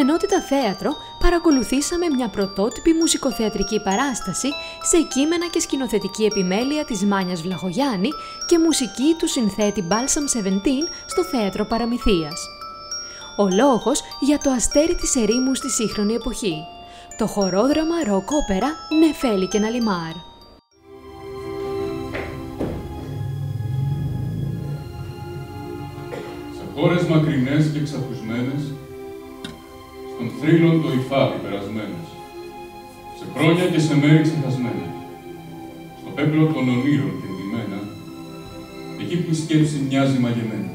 Στην Ενότητα Θέατρο παρακολουθήσαμε μια πρωτότυπη μουσικοθεατρική παράσταση σε κείμενα και σκηνοθετική επιμέλεια της Μάνιας Βλαχογιάννη και μουσική του συνθέτη Balsam 17 στο Θέατρο Παραμυθίας. Ο λόγος για το αστέρι της ερήμου στη σύγχρονη εποχή. Το χορόδραμα ροκ όπερα Νεφέλη και Ναλιμάρ. Σε χώρες μακρινές και ξαπουσμένες των θρύλων το υφάδι περασμένες, σε χρόνια και σε μέρη ξεχασμένα, στο πέπλο των ονείρων κεντυμένα, εκεί που η σκέψη μοιάζει μαγεμένη,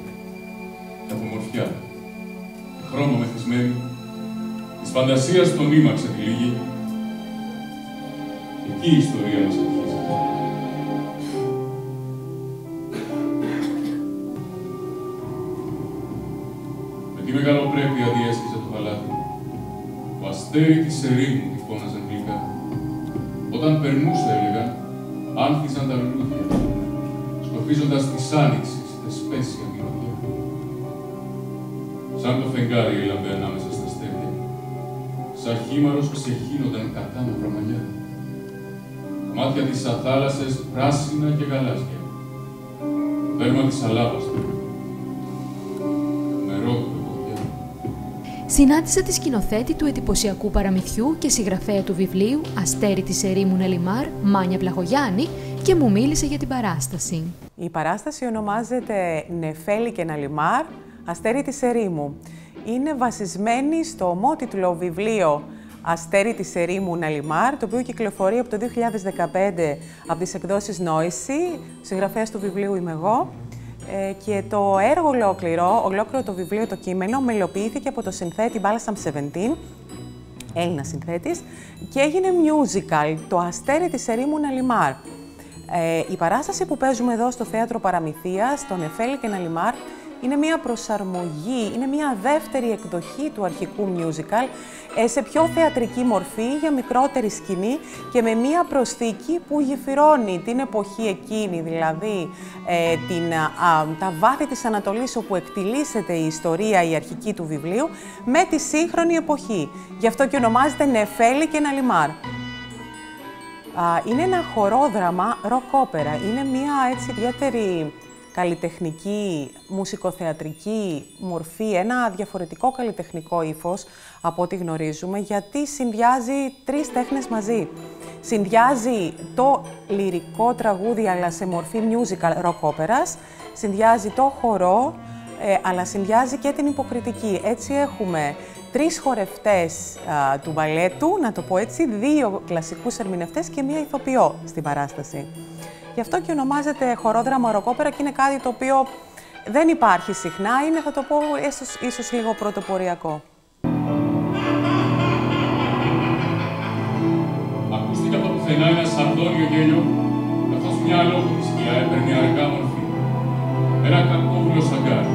και από μορφιά, και χρώμα μεθυσμένη, της φαντασίας τον ύμα ξετυλίγει, εκεί η ιστορία μας αρχίζει. Με τι μεγαλοπρέπεια διέσχιζε το παλάτι, το αστέρι της ερήμου τη φώναζαν γλυκά. Όταν περνούσε, έλεγα, άνθιζαν τα λουλούδια, σκορπίζοντας της άνοιξης τεσπέσια μυρωδιά. Σαν το φεγγάρι έλαμπε ανάμεσα στα αστέρια, σαν χήμαρος ξεχύνονταν κατάμαυρα μαλλιά. Τα μάτια της αθάλασσες πράσινα και γαλάζια, το δέρμα της αλάβαστο, συνάντησα τη σκηνοθέτη του εντυπωσιακού παραμυθιού και συγγραφέα του βιβλίου «Αστέρι της ερήμου Νελιμάρ», Μάνια Πλαγογιάννη, και μου μίλησε για την παράσταση. Η παράσταση ονομάζεται «Νεφέλη και Ναλιμάρ, Αστέρι της ερήμου». Είναι βασισμένη στο ομότιτλο βιβλίο «Αστέρι της ερήμου Ναλιμάρ», το οποίο κυκλοφορεί από το 2015 από τις εκδόσεις Νόηση, συγγραφέας του βιβλίου είμαι εγώ, ε, και το έργο ολόκληρο, ολόκληρο το βιβλίο, το κείμενο, μελοποιήθηκε από το συνθέτη Balsam 17, Έλληνας συνθέτης, και έγινε musical, το Αστέρι της Ερήμου Ναλιμάρ. Ε, η παράσταση που παίζουμε εδώ στο Θέατρο Παραμυθίας, στον Εφέλη και Ναλιμάρ, είναι μια προσαρμογή, είναι μια δεύτερη εκδοχή του αρχικού musical ε, σε πιο θεατρική μορφή, για μικρότερη σκηνή και με μια προσθήκη που γεφυρώνει την εποχή εκείνη, δηλαδή ε, την, τα βάθη της Ανατολής όπου εκτιλήσεται η ιστορία, η αρχική του βιβλίου, με τη σύγχρονη εποχή. Γι' αυτό και ονομάζεται Νεφέλη και Ναλιμάρ. Είναι ένα χορόδραμα ροκόπερα. Είναι μια έτσι ιδιαίτερη καλλιτεχνική, μουσικοθεατρική μορφή, ένα διαφορετικό καλλιτεχνικό ύφος από ό,τι γνωρίζουμε, γιατί συνδυάζει τρεις τέχνες μαζί. Συνδυάζει το λυρικό τραγούδι, αλλά σε μορφή musical rock operas, συνδυάζει το χορό, ε, αλλά συνδυάζει και την υποκριτική. Έτσι έχουμε τρεις χορευτές του μπαλέτου, να το πω έτσι, δύο κλασικούς ερμηνευτές και μία ηθοποιό στην παράσταση. Γι' αυτό και ονομάζεται χορόδραμα ροκόπερα και είναι κάτι το οποίο δεν υπάρχει συχνά, είναι θα το πω ίσως, ίσως λίγο πρωτοποριακό. Ακούστηκε από πουθενά ένα σαρδόνιο γέλιο, καθώς μια αλόκοτη σκιά έπαιρνε αργά μορφή. Ένα κακόβουλο σαγκάρ,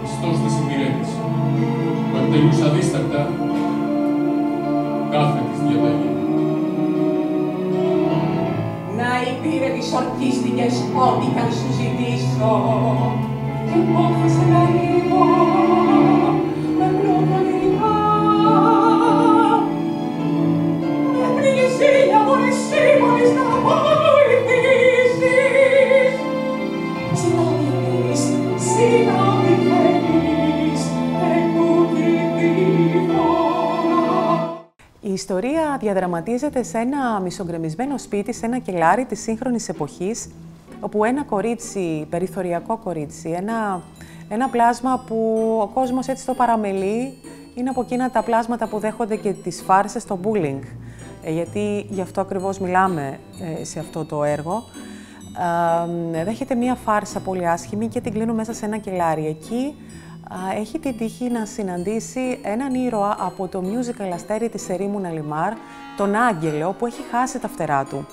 πιστός της υπηρέτης, που εκτελούσε αδίστακτα κάθε της διαταγής. Πήρε τις ορκίστικες ό,τι κι αν σου ζητήσω και πόθεσε να διαδραματίζεται σε ένα μισογκρεμισμένο σπίτι, σε ένα κελάρι της σύγχρονης εποχής, όπου ένα κορίτσι, περιθωριακό κορίτσι, ένα, ένα πλάσμα που ο κόσμος έτσι το παραμελεί, είναι από εκείνα τα πλάσματα που δέχονται και τις φάρσες, το bullying. Ε, γιατί γι' αυτό ακριβώς μιλάμε ε, σε αυτό το έργο. Ε, δέχεται μία φάρσα πολύ άσχημη και την κλείνουν μέσα σε ένα κελάρι. Εκεί έχει την τύχη να συναντήσει έναν ήρωα από το musical αστέρι της Ερήμου Ναλιμάρ, τον Άγγελο, που έχει χάσει τα φτερά του.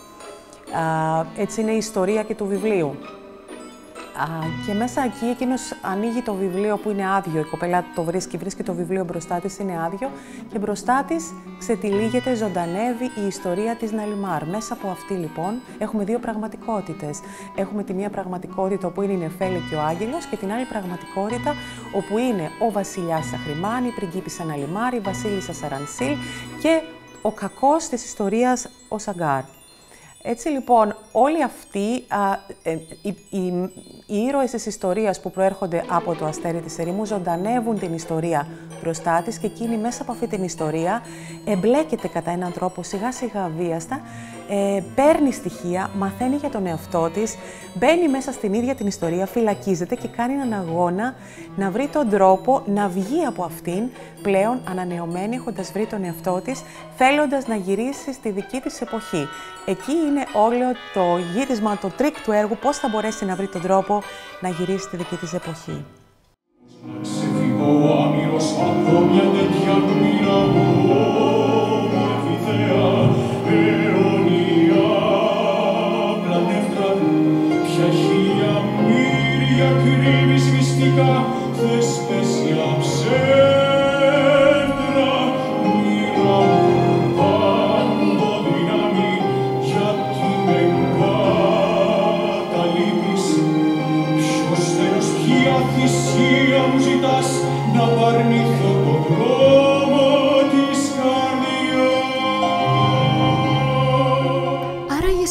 Έτσι είναι η ιστορία και του βιβλίου. και μέσα εκεί εκείνος ανοίγει το βιβλίο που είναι άδειο. Η κοπέλα το βρίσκει, βρίσκει το βιβλίο μπροστά της, είναι άδειο και μπροστά της ξετυλίγεται, ζωντανεύει η ιστορία της Ναλιμάρ. Μέσα από αυτή λοιπόν έχουμε δύο πραγματικότητες. Έχουμε τη μία πραγματικότητα όπου είναι η Νεφέλη και ο Άγγελος και την άλλη πραγματικότητα όπου είναι ο βασιλιάς Σαχρημάνη, η πριγκίπισσα Ναλιμάρ, η βασίλισσα Σαρανσίλ και ο κακός της ιστορίας ο Σαγκάρ. Έτσι λοιπόν όλοι αυτοί α, ε, οι, οι, οι ήρωες της ιστορίας που προέρχονται από το αστέρι της ερήμου ζωντανεύουν την ιστορία μπροστά της και εκείνη μέσα από αυτή την ιστορία εμπλέκεται κατά έναν τρόπο σιγά σιγά βίαστα ε, παίρνει στοιχεία, μαθαίνει για τον εαυτό της, μπαίνει μέσα στην ίδια την ιστορία, φυλακίζεται και κάνει έναν αγώνα να βρει τον τρόπο να βγει από αυτήν πλέον ανανεωμένη, έχοντας βρει τον εαυτό της, θέλοντας να γυρίσει στη δική της εποχή. Εκεί είναι όλο το γύρισμα, το τρικ του έργου, πώς θα μπορέσει να βρει τον τρόπο να γυρίσει στη δική της εποχή.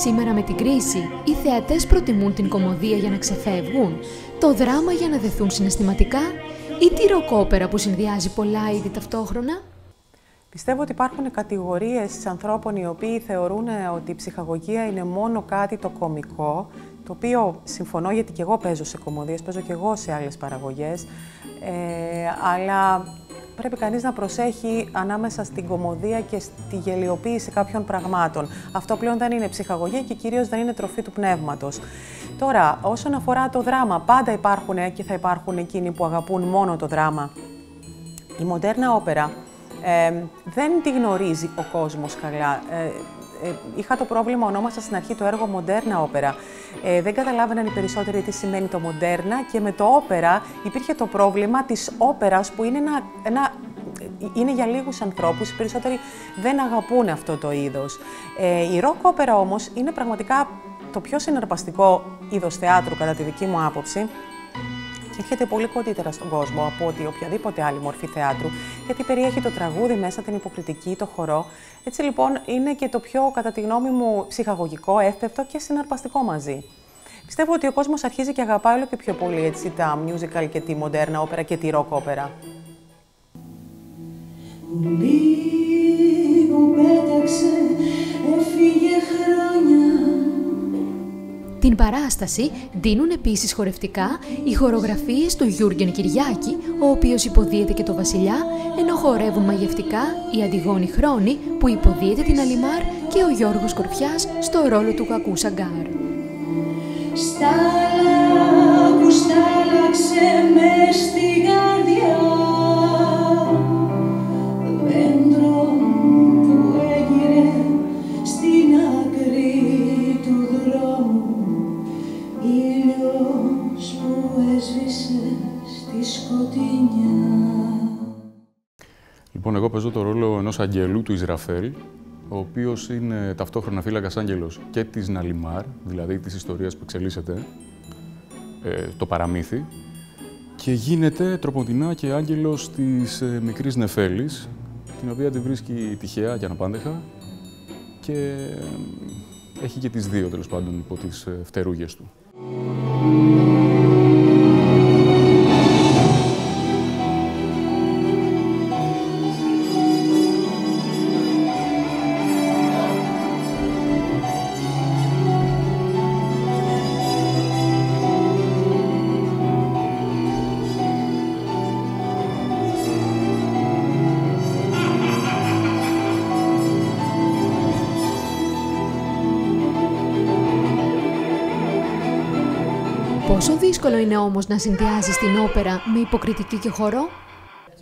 Σήμερα με την κρίση, οι θεατές προτιμούν την κομμωδία για να ξεφεύγουν, το δράμα για να δεθούν συναισθηματικά ή τη ροκόπερα που συνδυάζει πολλά είδη ταυτόχρονα; Πιστεύω ότι υπάρχουν κατηγορίες ανθρώπων οι οποίοι θεωρούν ότι η ψυχαγωγία είναι μόνο κάτι το κομικό, το οποίο συμφωνώ γιατί και εγώ παίζω σε κομμωδίες, παίζω και εγώ σε άλλες παραγωγές, ε, αλλά πρέπει κανείς να προσέχει ανάμεσα στην κομμωδία και στη γελιοποίηση κάποιων πραγμάτων. Αυτό πλέον δεν είναι ψυχαγωγία και κυρίως δεν είναι τροφή του πνεύματος. Τώρα, όσον αφορά το δράμα, πάντα υπάρχουν και θα υπάρχουν εκείνοι που αγαπούν μόνο το δράμα. Η μοντέρνα όπερα ε, δεν τη γνωρίζει ο κόσμος καλά. Ε, ε, είχα το πρόβλημα, ονόμασα στην αρχή το έργο μοντέρνα όπερα. Ε, δεν καταλάβαιναν οι περισσότεροι τι σημαίνει το μοντέρνα και με το όπερα υπήρχε το πρόβλημα της όπερας που είναι, ένα, ένα, είναι για λίγους ανθρώπους, οι περισσότεροι δεν αγαπούν αυτό το είδος. Ε, η ροκ όπερα όμως είναι πραγματικά το πιο συναρπαστικό είδος θεάτρου κατά τη δική μου άποψη και έρχεται πολύ κοντύτερα στον κόσμο από ότι οποιαδήποτε άλλη μορφή θεάτρου, γιατί περιέχει το τραγούδι μέσα, την υποκριτική, το χορό. Έτσι λοιπόν είναι και το πιο, κατά τη γνώμη μου, ψυχαγωγικό, εύπευτο και συναρπαστικό μαζί. Πιστεύω ότι ο κόσμος αρχίζει και αγαπάει όλο και πιο πολύ έτσι, τα musical και τη μοντέρνα όπερα και τη rock όπερα. Λίγο πέταξε, έφυγε χρόνια την παράσταση δίνουν επίσης χορευτικά οι χορογραφίες του Γιούργεν Κυριάκη, ο οποίος υποδύεται και το βασιλιά, ενώ χορεύουν μαγευτικά η Αντιγόνη Χρόνη που υποδύεται τη Ναλιμάρ και ο Γιώργος Κορφιάς στο ρόλο του κακού Σαγκάρ. που στάλαξε μες στη καρδιά Λοιπόν, εγώ παίζω το ρόλο ενός αγγελού του Ισραφέλ, ο οποίος είναι ταυτόχρονα φύλακας άγγελος και της Ναλιμάρ, δηλαδή της ιστορίας που εξελίσσεται, ε, το παραμύθι, και γίνεται τροποντινά και άγγελος της ε, μικρής Νεφέλης, την οποία τη βρίσκει τυχαία και αναπάντεχα και ε, έχει και τις δύο, τέλος πάντων, υπό τις ε, φτερούγες του. Πόσο δύσκολο είναι όμως να συνδυάζεις την όπερα με υποκριτική και χορό;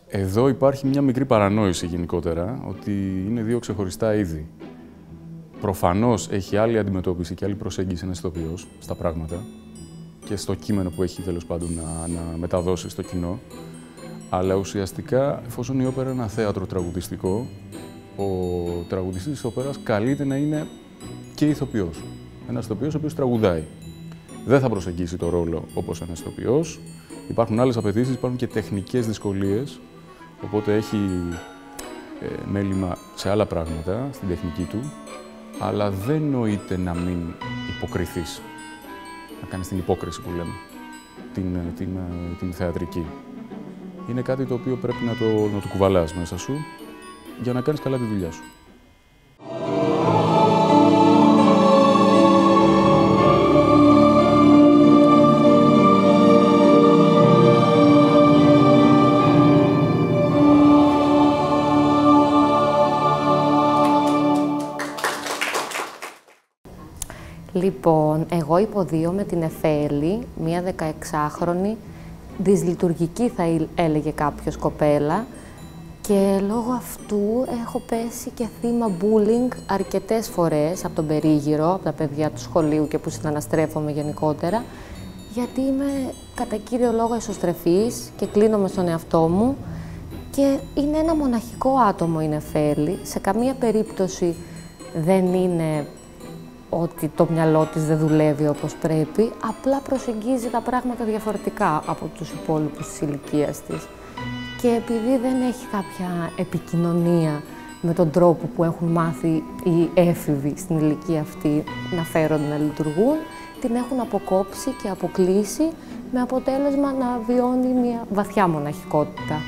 Εδώ υπάρχει μια μικρή παρανόηση γενικότερα, ότι είναι δύο ξεχωριστά είδη. Προφανώς έχει άλλη αντιμετώπιση και άλλη προσέγγιση ένας ηθοποιός στα πράγματα. και στο κείμενο που έχει τέλος πάντων να, να μεταδώσει στο κοινό. Αλλά ουσιαστικά, εφόσον η όπερα είναι ένα θέατρο τραγουδιστικό, ο τραγουδιστής της όπερας καλείται να είναι και ηθοποιός. Ένας ηθοποιός ο οποίος τραγουδάει. Δεν θα προσεγγίσει το ρόλο όπως ένας ηθοποιός. Υπάρχουν άλλες απαιτήσεις, υπάρχουν και τεχνικές δυσκολίες, οπότε έχει ε, μέλημα σε άλλα πράγματα, στην τεχνική του, αλλά δεν νοείται να μην υποκριθείς, να κάνεις την υπόκριση που λέμε, την, ε, την, ε, την θεατρική. Είναι κάτι το οποίο πρέπει να το, να το κουβαλάς μέσα σου για να κάνεις καλά τη δουλειά σου. Λοιπόν, εγώ υποδίω με την Εφέλη, μία 16χρονη, δυσλειτουργική θα έλεγε κάποιος κοπέλα, και λόγω αυτού έχω πέσει και θύμα bullying αρκετές φορές από τον περίγυρο, από τα παιδιά του σχολείου και που συναναστρέφομαι γενικότερα, γιατί είμαι κατά κύριο λόγο εσωστρεφής και κλείνομαι στον εαυτό μου και είναι ένα μοναχικό άτομο η Νεφέλη. Σε καμία περίπτωση δεν είναι ότι το μυαλό της δεν δουλεύει όπως πρέπει, απλά προσεγγίζει τα πράγματα διαφορετικά από τους υπόλοιπους της ηλικίας της και επειδή δεν έχει κάποια επικοινωνία με τον τρόπο που έχουν μάθει οι έφηβοι στην ηλικία αυτή να φέρονται να λειτουργούν, την έχουν αποκόψει και αποκλείσει με αποτέλεσμα να βιώνει μια βαθιά μοναχικότητα.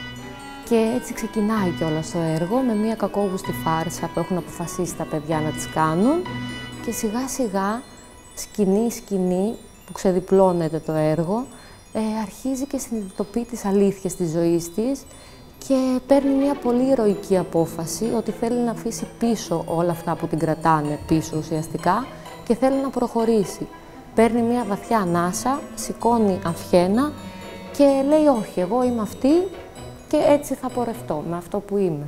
Και έτσι ξεκινάει κιόλας το έργο με μια κακόγουστη φάρσα που έχουν αποφασίσει τα παιδιά να τις κάνουν και σιγά σιγά σκηνή σκηνή που ξεδιπλώνεται το έργο ε, αρχίζει και συνειδητοποιεί τις αλήθειες της ζωής της και παίρνει μια πολύ ηρωική απόφαση ότι θέλει να αφήσει πίσω όλα αυτά που την κρατάνε πίσω ουσιαστικά και θέλει να προχωρήσει. Παίρνει μια βαθιά ανάσα, σηκώνει αυχένα και λέει όχι, εγώ είμαι αυτή και έτσι θα πορευτώ με αυτό που είμαι.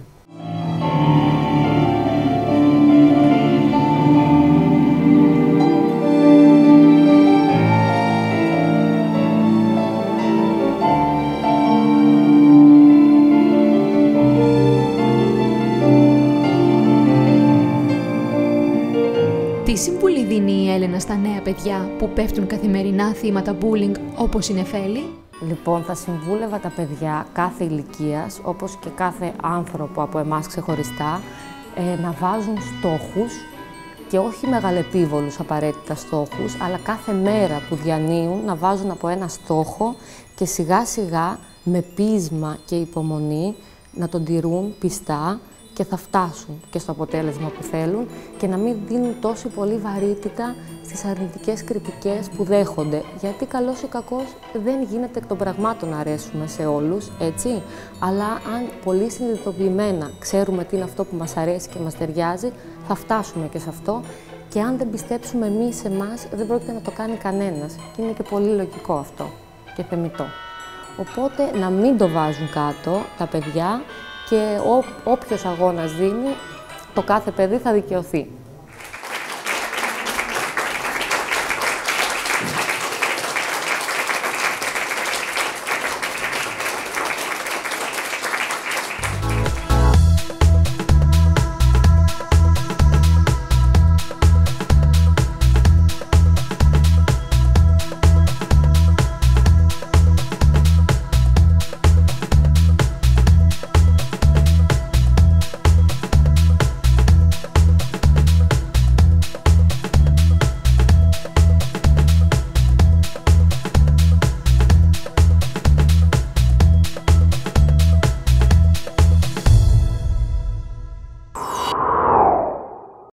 Στα νέα παιδιά που πέφτουν καθημερινά θύματα bullying όπως είναι Φέλη; Λοιπόν, θα συμβούλευα τα παιδιά κάθε ηλικίας, όπως και κάθε άνθρωπο από εμάς ξεχωριστά, ε, να βάζουν στόχους και όχι μεγαλεπίβολους απαραίτητα στόχους, αλλά κάθε μέρα που διανύουν να βάζουν από ένα στόχο και σιγά σιγά με πείσμα και υπομονή να τον τηρούν πιστά και θα φτάσουν και στο αποτέλεσμα που θέλουν και να μην δίνουν τόσο πολύ βαρύτητα στις αρνητικές κριτικές που δέχονται. Γιατί καλός ή κακός δεν γίνεται εκ των πραγμάτων να αρέσουμε σε όλους, έτσι. Αλλά αν πολύ συνειδητοποιημένα ξέρουμε τι είναι αυτό που μας αρέσει και μας ταιριάζει, θα φτάσουμε και σε αυτό. Και αν δεν πιστέψουμε εμείς σε εμάς, δεν πρόκειται να το κάνει κανένας. Και είναι και πολύ λογικό αυτό και θεμητό. Οπότε να μην το βάζουν κάτω τα παιδιά και όποιος αγώνας δίνει, το κάθε παιδί θα δικαιωθεί.